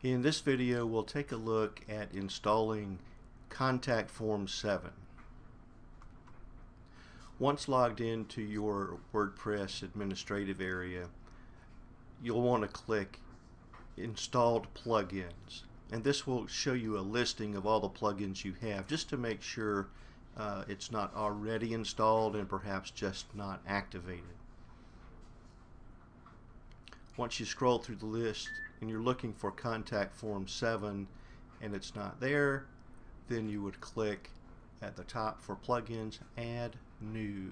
In this video we'll take a look at installing Contact Form 7. Once logged into your WordPress administrative area you'll want to click installed plugins and this will show you a listing of all the plugins you have just to make sure uh, it's not already installed and perhaps just not activated. Once you scroll through the list and you're looking for contact form 7 and it's not there then you would click at the top for plugins add new.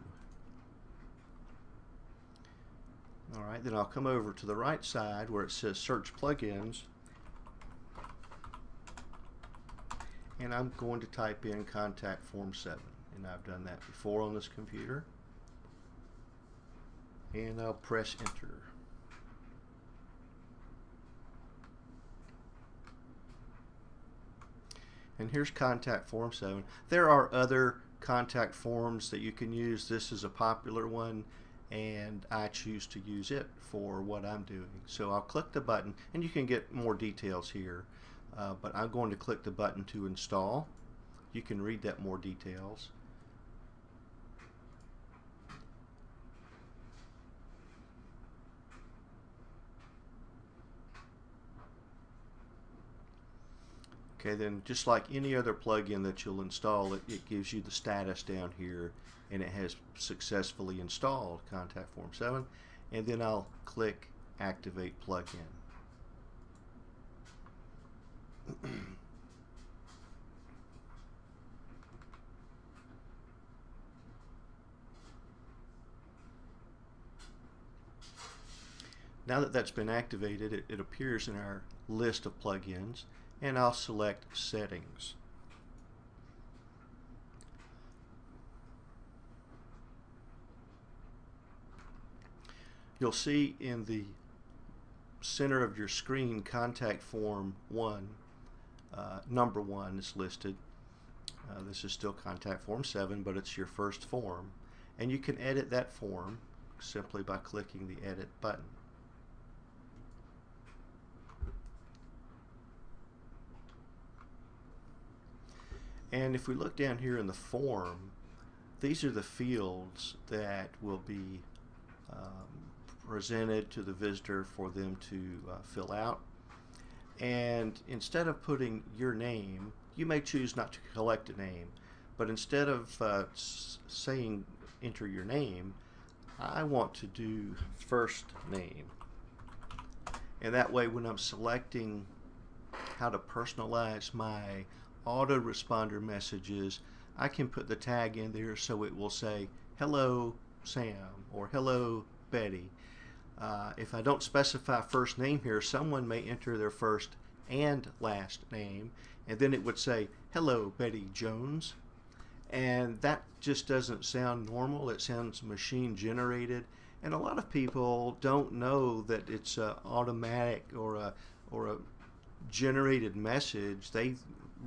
Alright then I'll come over to the right side where it says search plugins. And I'm going to type in contact form 7 and I've done that before on this computer. And I'll press enter and here's contact form 7 there are other contact forms that you can use. This is a popular one and I choose to use it for what I'm doing. So I'll click the button and you can get more details here. Uh, but I'm going to click the button to install. You can read that more details Okay, then just like any other plugin that you'll install, it, it gives you the status down here and it has successfully installed Contact Form 7 and then I'll click Activate Plugin. now that that's been activated, it, it appears in our list of plugins and I'll select settings. You'll see in the center of your screen contact form 1 uh, number 1 is listed. Uh, this is still contact form 7 but it's your first form. And you can edit that form simply by clicking the edit button And if we look down here in the form, these are the fields that will be um, presented to the visitor for them to uh, fill out. And instead of putting your name, you may choose not to collect a name, but instead of uh, saying enter your name, I want to do first name. And that way when I'm selecting how to personalize my autoresponder messages, I can put the tag in there so it will say, hello Sam or hello Betty. Uh, if I don't specify first name here, someone may enter their first and last name, and then it would say, hello Betty Jones. And that just doesn't sound normal. It sounds machine generated. And a lot of people don't know that it's a automatic or a, or a generated message. They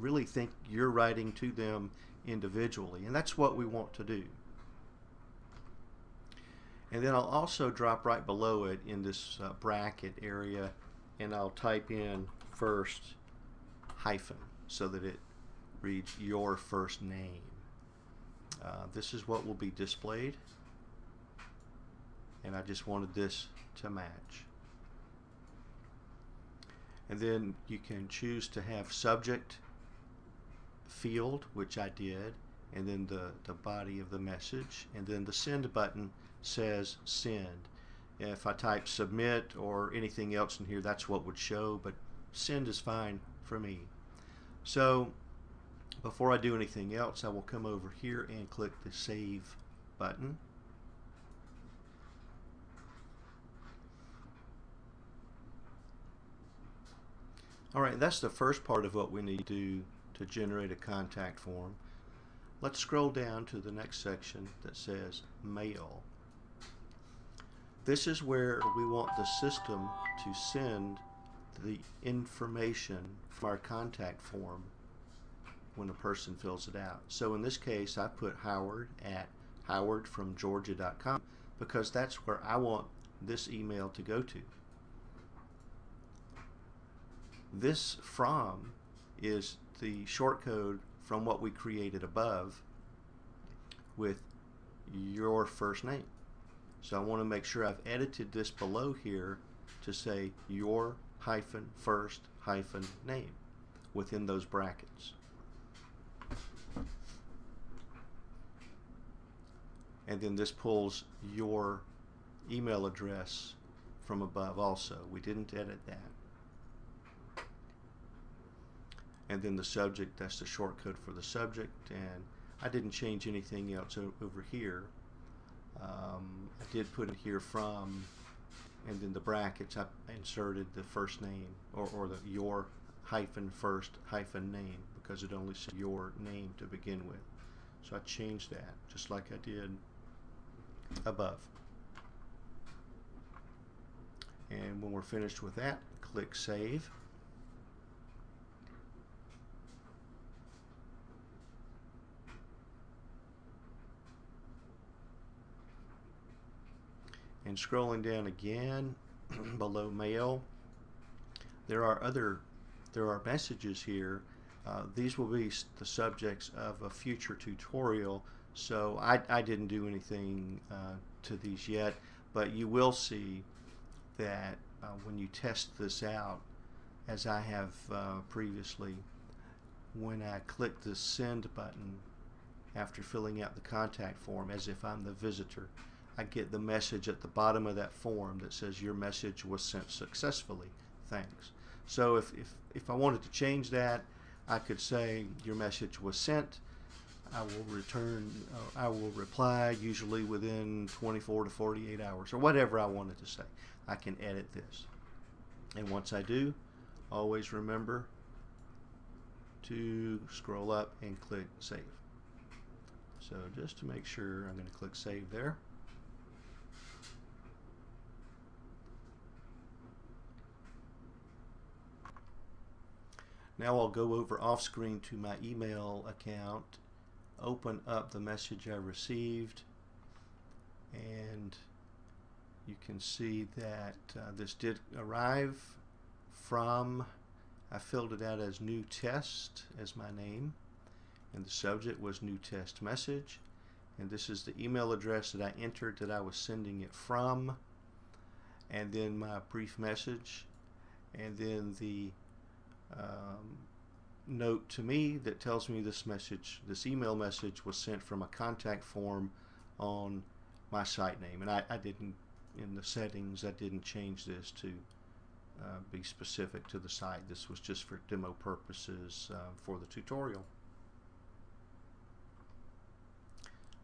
really think you're writing to them individually. And that's what we want to do. And then I'll also drop right below it in this uh, bracket area and I'll type in first hyphen so that it reads your first name. Uh, this is what will be displayed and I just wanted this to match. And then you can choose to have subject field, which I did, and then the, the body of the message, and then the send button says send. If I type submit or anything else in here, that's what would show, but send is fine for me. So before I do anything else, I will come over here and click the save button. Alright, that's the first part of what we need to do to generate a contact form. Let's scroll down to the next section that says Mail. This is where we want the system to send the information from our contact form when a person fills it out. So in this case I put Howard at howardfromgeorgia.com because that's where I want this email to go to. This from is the shortcode from what we created above with your first name. So I want to make sure I've edited this below here to say your hyphen first hyphen name within those brackets. And then this pulls your email address from above also. We didn't edit that. And then the subject, that's the shortcode for the subject. And I didn't change anything else over here. Um, I did put it here from, and then the brackets, I inserted the first name or, or the your hyphen first hyphen name because it only said your name to begin with. So I changed that just like I did above. And when we're finished with that, click Save. And scrolling down again below Mail, there are other, there are messages here. Uh, these will be the subjects of a future tutorial so I, I didn't do anything uh, to these yet, but you will see that uh, when you test this out, as I have uh, previously, when I click the send button after filling out the contact form as if I'm the visitor, I get the message at the bottom of that form that says your message was sent successfully. Thanks. So if, if, if I wanted to change that, I could say your message was sent I will return, uh, I will reply usually within 24 to 48 hours or whatever I wanted to say. I can edit this. And once I do, always remember to scroll up and click save. So just to make sure, I'm going to click save there. Now I'll go over off screen to my email account open up the message I received and you can see that uh, this did arrive from I filled it out as new test as my name and the subject was new test message and this is the email address that I entered that I was sending it from and then my brief message and then the um, note to me that tells me this message, this email message was sent from a contact form on my site name. And I, I didn't, in the settings, I didn't change this to uh, be specific to the site. This was just for demo purposes uh, for the tutorial.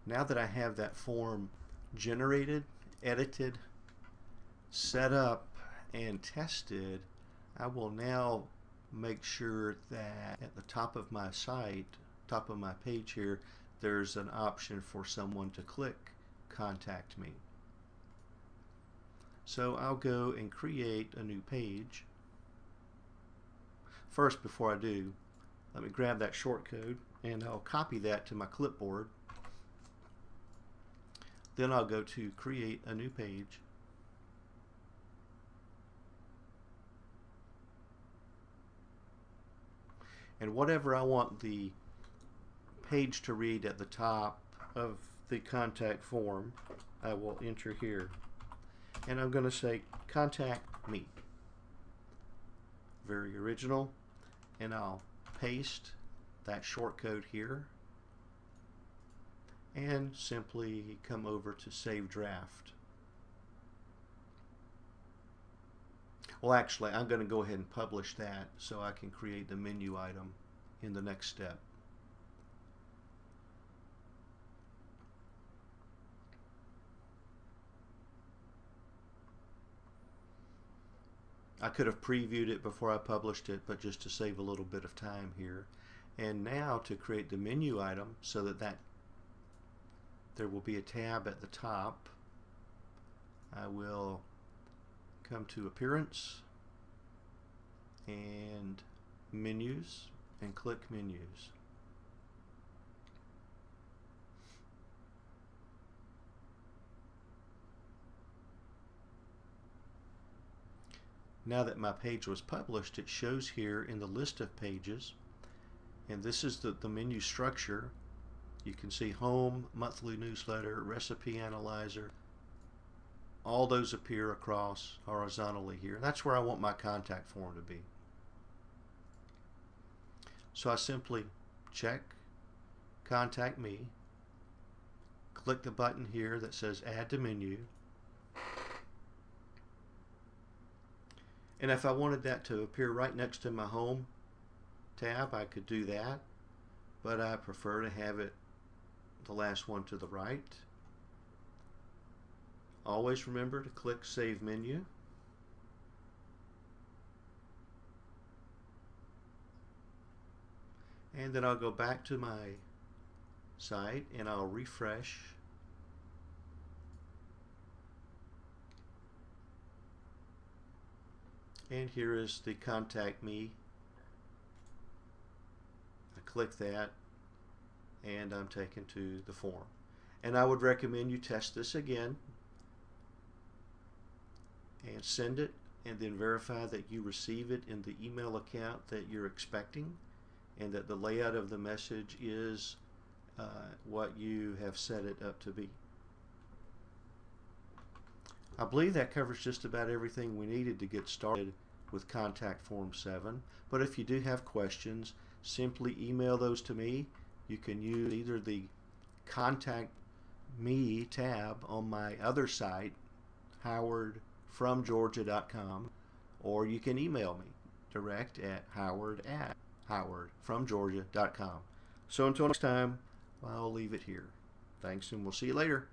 Now that I have that form generated, edited, set up, and tested, I will now make sure that at the top of my site, top of my page here, there's an option for someone to click contact me. So I'll go and create a new page. First, before I do, let me grab that shortcode and I'll copy that to my clipboard. Then I'll go to create a new page and whatever I want the page to read at the top of the contact form I will enter here. And I'm going to say contact me. Very original. And I'll paste that shortcode here. And simply come over to save draft Well, actually, I'm going to go ahead and publish that so I can create the menu item in the next step. I could have previewed it before I published it, but just to save a little bit of time here. And now to create the menu item so that, that there will be a tab at the top, I will come to appearance and menus and click menus. Now that my page was published, it shows here in the list of pages, and this is the, the menu structure. You can see home, monthly newsletter, recipe analyzer. All those appear across horizontally here. That's where I want my contact form to be. So I simply check contact me, click the button here that says add to menu, and if I wanted that to appear right next to my home tab I could do that but I prefer to have it the last one to the right always remember to click save menu. And then I'll go back to my site and I'll refresh. And here is the contact me. I click that and I'm taken to the form. And I would recommend you test this again and send it and then verify that you receive it in the email account that you're expecting and that the layout of the message is uh, what you have set it up to be. I believe that covers just about everything we needed to get started with Contact Form 7. But if you do have questions, simply email those to me. You can use either the Contact Me tab on my other site, howardfromgeorgia.com, or you can email me direct at howard at howardfromgeorgia.com. So until next time, I'll leave it here. Thanks, and we'll see you later.